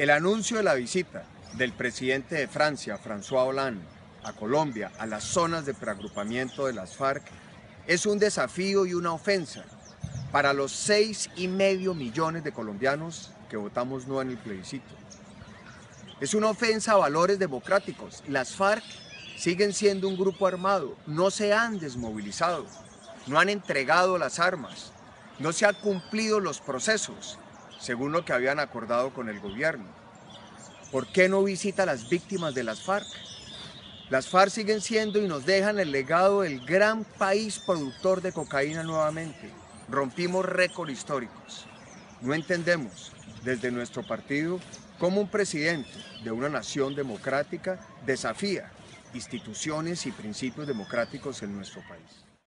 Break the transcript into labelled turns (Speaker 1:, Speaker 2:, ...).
Speaker 1: El anuncio de la visita del presidente de Francia, François Hollande, a Colombia, a las zonas de preagrupamiento de las FARC, es un desafío y una ofensa para los seis y medio millones de colombianos que votamos no en el plebiscito. Es una ofensa a valores democráticos. Las FARC siguen siendo un grupo armado, no se han desmovilizado, no han entregado las armas, no se han cumplido los procesos, según lo que habían acordado con el gobierno. ¿Por qué no visita a las víctimas de las FARC? Las FARC siguen siendo y nos dejan el legado del gran país productor de cocaína nuevamente. Rompimos récords históricos. No entendemos desde nuestro partido cómo un presidente de una nación democrática desafía instituciones y principios democráticos en nuestro país.